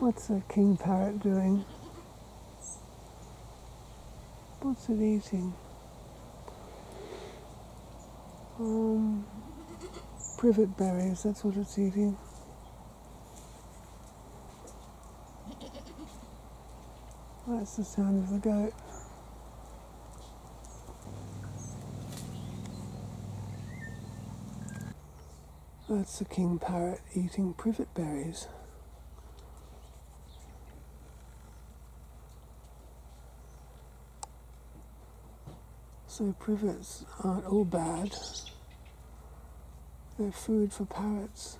What's the king parrot doing? What's it eating? Um, privet berries, that's what it's eating. That's the sound of the goat. That's the king parrot eating privet berries. So privets aren't all bad. They're food for parrots.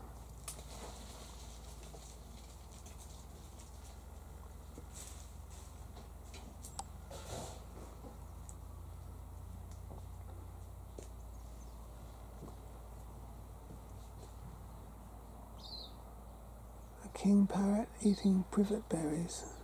A king parrot eating privet berries.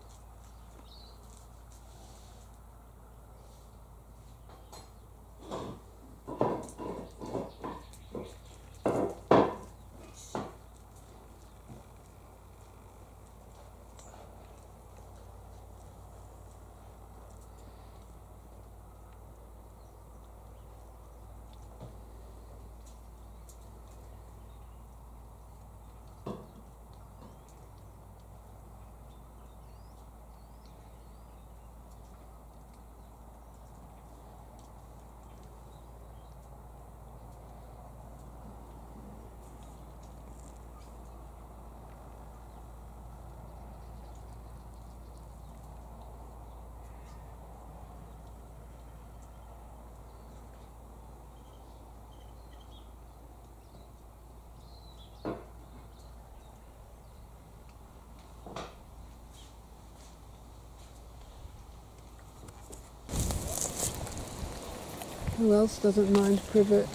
Who else doesn't mind privet?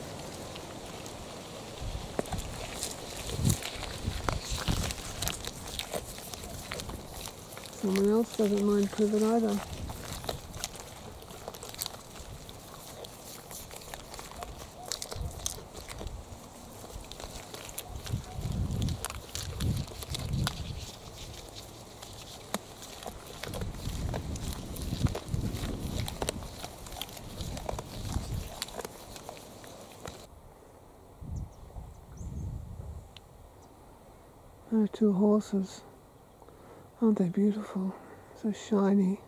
Someone else doesn't mind privet either. There are two horses. Aren't they beautiful? So shiny.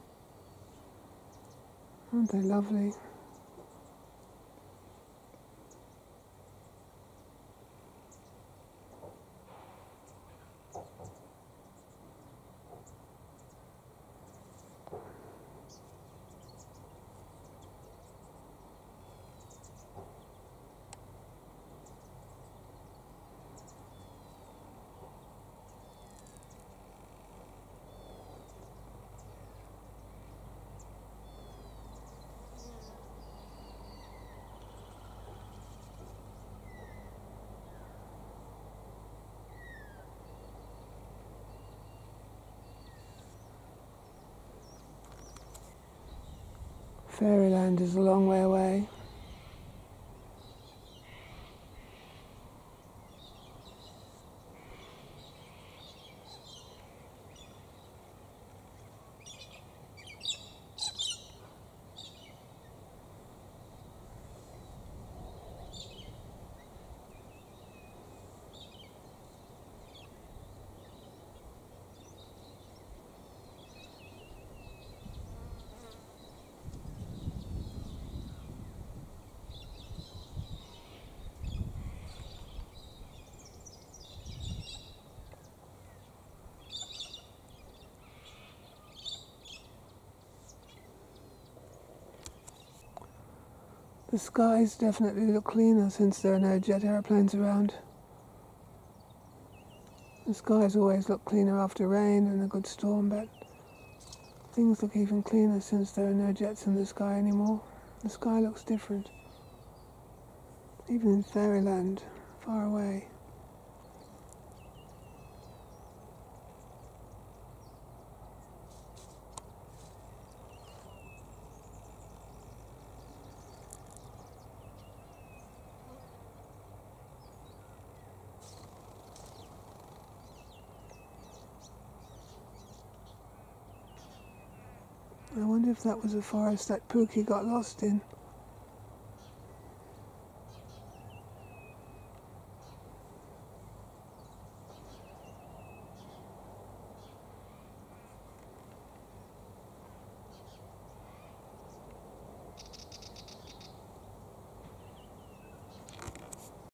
Aren't they lovely? Fairyland is a long way away. The skies definitely look cleaner since there are no jet aeroplanes around. The skies always look cleaner after rain and a good storm, but things look even cleaner since there are no jets in the sky anymore. The sky looks different. Even in fairyland, far away. I wonder if that was a forest that Pookie got lost in.